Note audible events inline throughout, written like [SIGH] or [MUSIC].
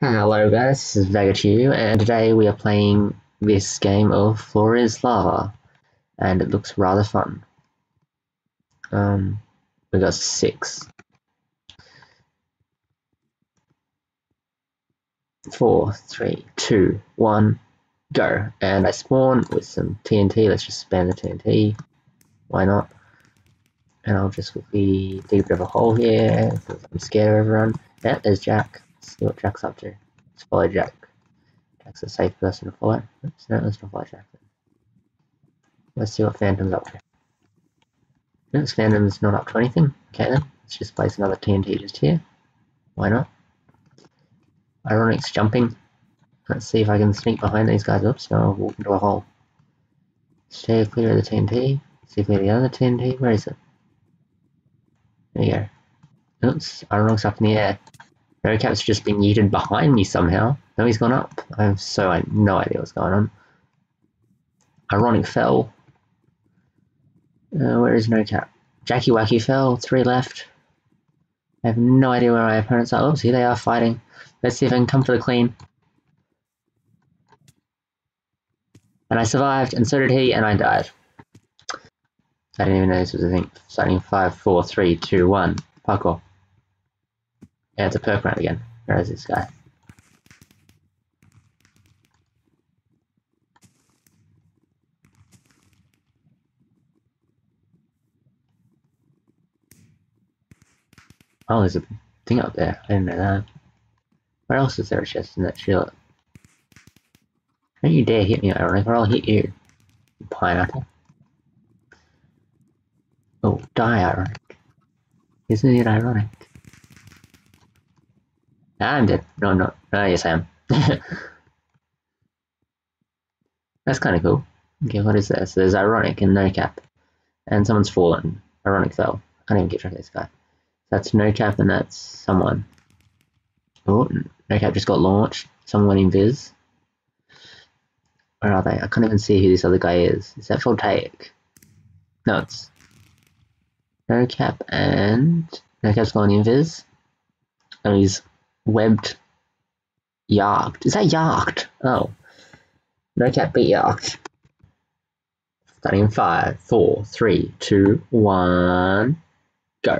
Hello guys, this is Vagga2, and today we are playing this game of Floor is Lava, and it looks rather fun. Um, we got six. Four, three, two, one, go. And I spawn with some TNT, let's just spam the TNT, why not? And I'll just quickly dig a bit of a hole here, I'm scared of everyone. Yeah, there's Jack see what Jack's up to. Let's follow Jack. Jack's a safe person to follow. Oops, no, let's not follow Jack. Let's see what Phantom's up to. Looks Phantom's not up to anything. Okay then, let's just place another TNT just here. Why not? Ironic's jumping. Let's see if I can sneak behind these guys. Oops, no, I'll walk into a hole. Stay clear of the TNT. See clear of the other TNT. Where is it? There you go. Oops, Ironic's up in the air. Merricap's just been yeeted behind me somehow. No, he's gone up. I have so I no idea what's going on. Ironic fell. Uh, where is No Cap? Jackie Wacky fell. Three left. I have no idea where my opponents are. Oh, here they are fighting. Let's see if I can come for the clean. And I survived, and so did he, and I died. I didn't even know this was a thing. Starting 5, 4, 3, 2, 1. Parkour. Yeah, it's a perk round again. Where is this guy? Oh, there's a thing up there. I didn't know that. Where else is there a chest in that shield? Don't you dare hit me, Ironic, or I'll hit you. Pineapple. Oh, die, Ironic. Isn't it ironic? I'm dead. No, no. Ah, yes, I am. [LAUGHS] That's kind of cool. Okay, what is this? There's Ironic and No Cap. And someone's fallen. Ironic fell. I can't even get track of this guy. That's No Cap and that's someone. Oh, No Cap just got launched. Someone went invis. Where are they? I can't even see who this other guy is. Is that Voltaic? No, it's No Cap and No Cap's gone invis. And he's webbed yacht. Is that yacht? Oh. No cat beat yacht. Starting in five, four, three, two, one, go.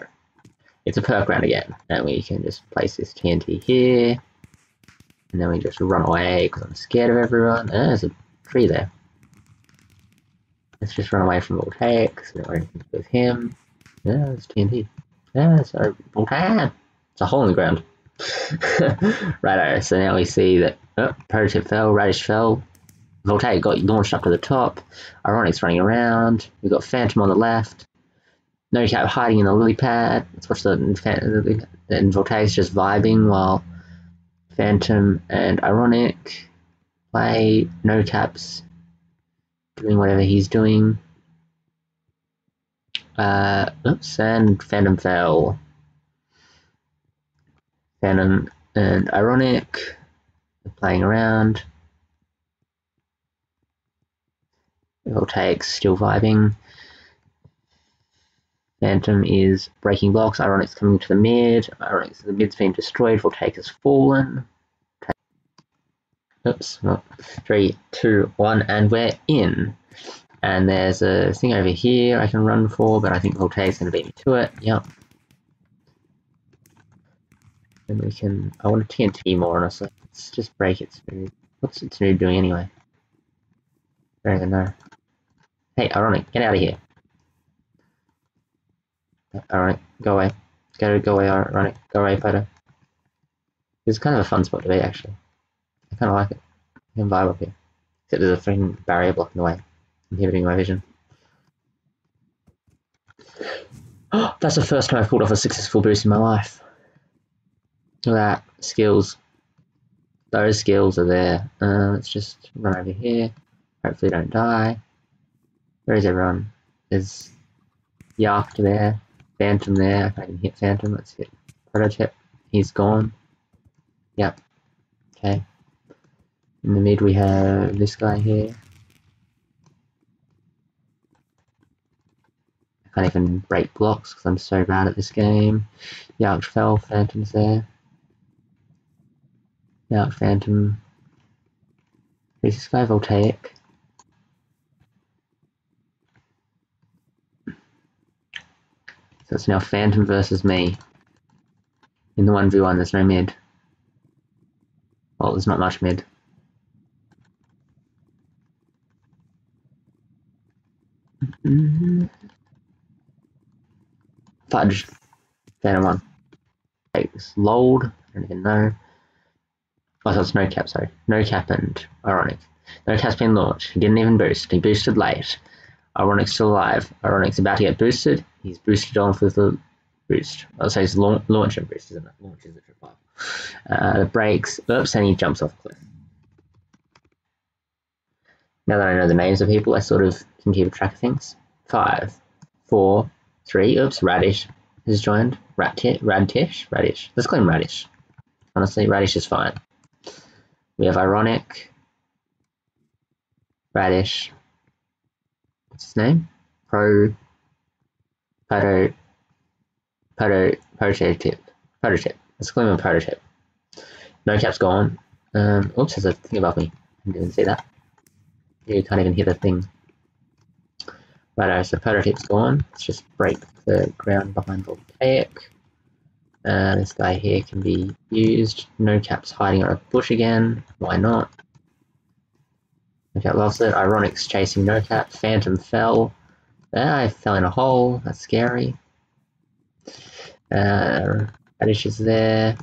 It's a perk round again. And we can just place this TNT here. And then we just run away because I'm scared of everyone. Oh, there's a tree there. Let's just run away from Voltaic so that we're with him. Yeah, it's TNT. Yeah, so Voltaic. It's a hole in the ground. [LAUGHS] Righto, so now we see that oh, Prototype fell, Radish fell, Voltaic got launched up to the top, Ironic's running around, we've got Phantom on the left, No Cap hiding in the lily pad, let's watch the and Voltaic's just vibing while Phantom and Ironic play, No Cap's doing whatever he's doing. Uh, oops, and Phantom fell. Phantom and Ironic playing around. Voltaic's still vibing. Phantom is breaking blocks. Ironic's coming to the mid. Ironic's the mid's been destroyed. Voltaic has fallen. Oops, not three, two, one, and we're in. And there's a thing over here I can run for, but I think Voltaic's going to beat me to it. Yep. And we can, I want a TNT more honestly. Let's just break its. What's its food doing anyway? I don't even know. Hey, Ironic, get out of here. Ironic, go away. Go, go away, Ironic. Go away, photo. It's kind of a fun spot to be, actually. I kind of like it. I can vibe up here. Except there's a freaking barrier blocking the way, inhibiting my vision. [GASPS] That's the first time I've pulled off a successful boost in my life. That. Skills. Those skills are there. Uh, let's just run over here. Hopefully don't die. Where is everyone? There's Yacht there. Phantom there. If I can hit Phantom, let's hit Prototype. He's gone. Yep. Okay. In the mid we have this guy here. I can't even break blocks because I'm so bad at this game. Yacht fell, Phantom's there. Now Phantom. Is this guy Voltaic? So it's now Phantom versus me. In the 1v1, there's no mid. Well, there's not much mid. Fudge. Phantom 1. Takes Lold. I don't even know. Oh, so it's no cap, sorry. No cap and Ironic. No cap's been launched. He didn't even boost. He boosted late. Ironic's still alive. Ironic's about to get boosted. He's boosted on with the boost. I'll say it's launch, launch and boost, isn't it? Launch is a trip five. Uh, breaks. Oops, and he jumps off cliff. Now that I know the names of people, I sort of can keep track of things. Five, four, three. Oops, Radish has joined. Ratish, Radish, Radish. Let's call him Radish. Honestly, Radish is fine. We have Ironic, Radish, what's his name? Pro, Proto, Proto, Prototype, Prototype. Let's call him a Prototype. No cap's gone. Um, oops, there's a thing above me. I didn't see that. You can't even hear the thing. Right, so prototype's gone. Let's just break the ground behind Voltaic. Uh, this guy here can be used. No cap's hiding on a bush again. Why not? No cap loves it. Ironic's chasing no cap. Phantom fell. There, I fell in a hole. That's scary. Uh, Radish is there.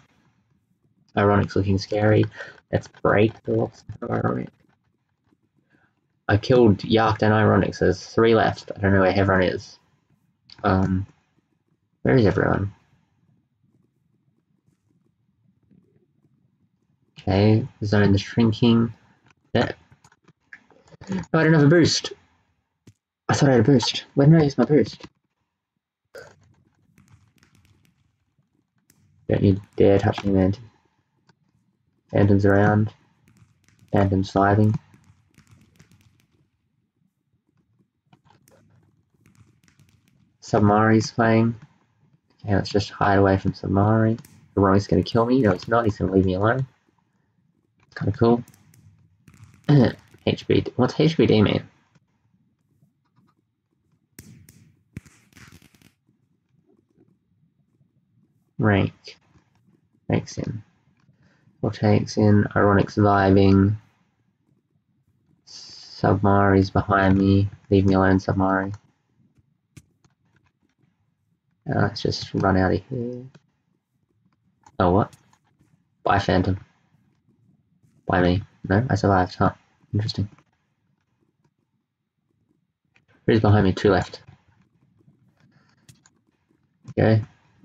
Ironic's looking scary. Let's break the of Ironic. I killed Yacht and Ironic, so there's three left. I don't know where everyone is. Um, where is everyone? Okay, zone the shrinking. Yeah. Oh, no, I don't have a boost. I thought I had a boost. When did I use my boost? Don't you dare touch me, man. Phantom's around. Phantom's sliding. Submari's playing. Okay, let's just hide away from Submari. The Roy's gonna kill me. No, he's not. He's gonna leave me alone. Kind of cool. HBD. What's HBD mean? Rank. Ranks in. What takes in? Ironic surviving. Submari's behind me. Leave me alone, Submari. Uh, let's just run out of here. Oh, what? Bye, Phantom. Why me? No, I survived, huh? Interesting. Who's behind me? Two left. Okay,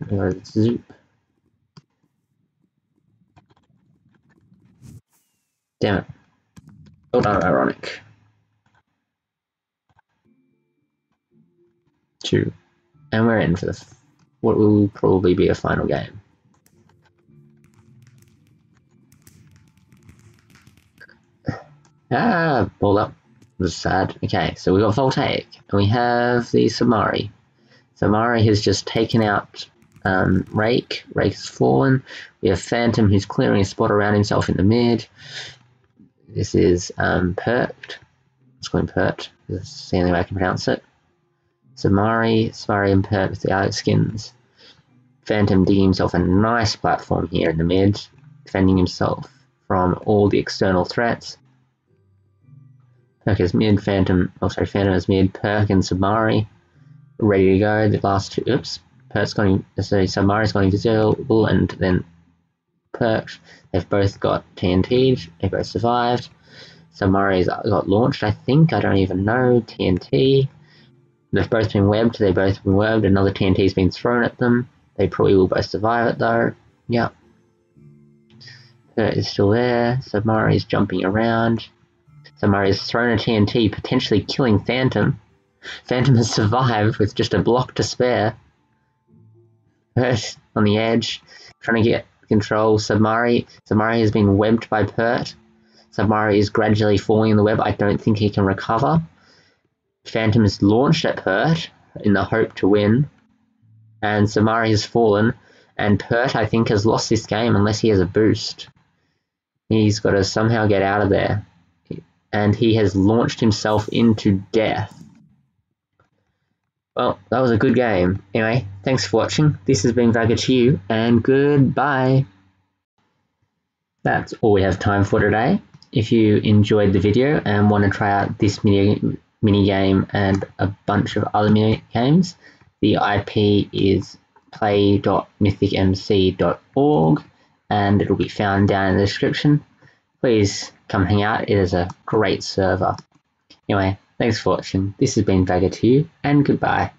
to Zoop. Damn it. Hold on, ironic. Two. And we're in for the, what will probably be a final game. Ah, ball up. Was sad. Okay, so we've got Voltaic, and we have the Samari. Samari has just taken out um, Rake. Rake has fallen. We have Phantom, who's clearing a spot around himself in the mid. This is um, Pert. Let's call Pert. That's the only way I can pronounce it. Samari, Samari and Pert with the Alex skins. Phantom digging himself a nice platform here in the mid, defending himself from all the external threats. Perk is mid, Phantom, oh sorry, Phantom is mid, Perk and Samari ready to go. The last two, oops, Perk's going, uh, so Samari's going to zero, and then Perk. They've both got TNT, they both survived. Samari's got launched, I think, I don't even know, TNT. They've both been webbed, they've both been webbed, another TNT's been thrown at them. They probably will both survive it though. Yep. Perk is still there, Samari's jumping around. Samari has thrown a TNT, potentially killing Phantom. Phantom has survived with just a block to spare. Pert on the edge, trying to get control. Samari, Samari has been webbed by Pert. Samari is gradually falling in the web. I don't think he can recover. Phantom is launched at Pert in the hope to win. And Samari has fallen. And Pert, I think, has lost this game unless he has a boost. He's got to somehow get out of there. And he has launched himself into death. Well, that was a good game. Anyway, thanks for watching. This has been Vagga2, and goodbye. That's all we have time for today. If you enjoyed the video and want to try out this mini, mini game and a bunch of other mini games, the IP is play.mythicmc.org and it'll be found down in the description. Please come hang out, it is a great server. Anyway, thanks for watching. This has been Vagga2, and goodbye.